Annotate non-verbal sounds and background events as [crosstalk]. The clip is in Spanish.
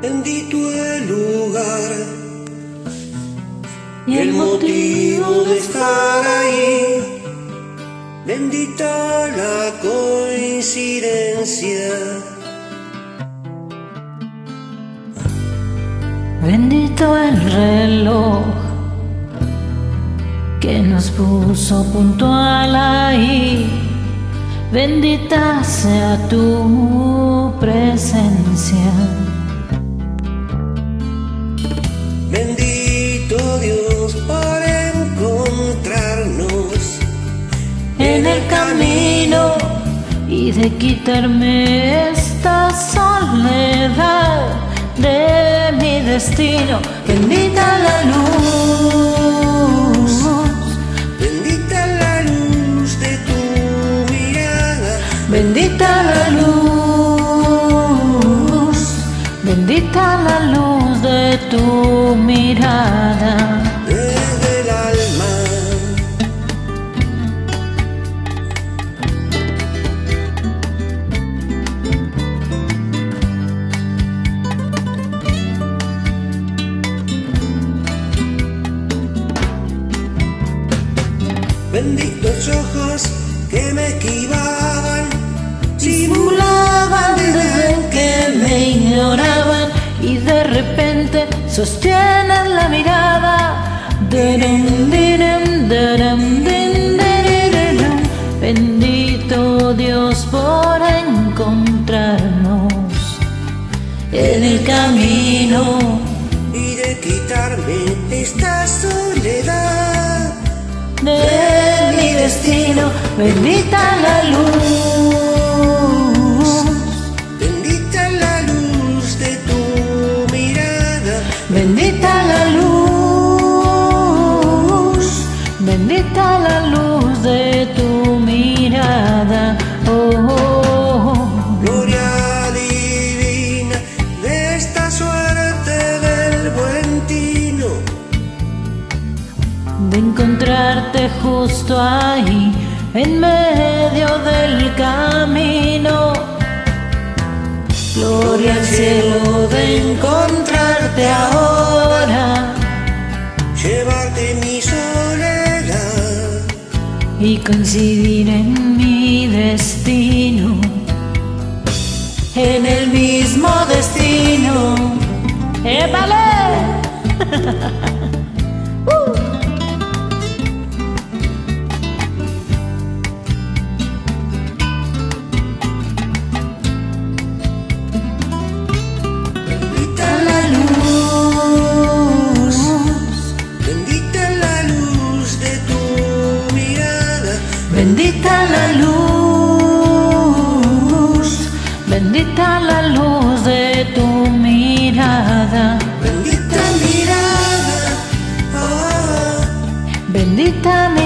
Bendito el lugar y el motivo de estar ahí. Bendita la coincidencia. Bendito el reloj que nos puso puntual ahí. Bendita sea tu presencia. Bendito Dios por encontrarnos en el camino y de quitarme esta soledad de mi destino. Bendita la luz, Bendita la luz de tu mirada. bendita la luz, bendita la luz de tu mirada. Benditos ojos que me esquivaban, Simulaban de que me ignoraban y de repente sostienen la mirada. Bendito Dios por encontrarnos en el camino y de quitarme esta soledad. De mi destino. Bendita la luz. Bendita la luz de tu mirada. Bendita de encontrarte justo ahí, en medio del camino. Gloria al cielo de encontrarte ahora Llevarte mi soledad. y coincidir en mi destino, en el mismo destino. ¡Épale! [laughs] bendita la luz, bendita la luz de tu mirada, Bendita mirada. Ah, bendita mirada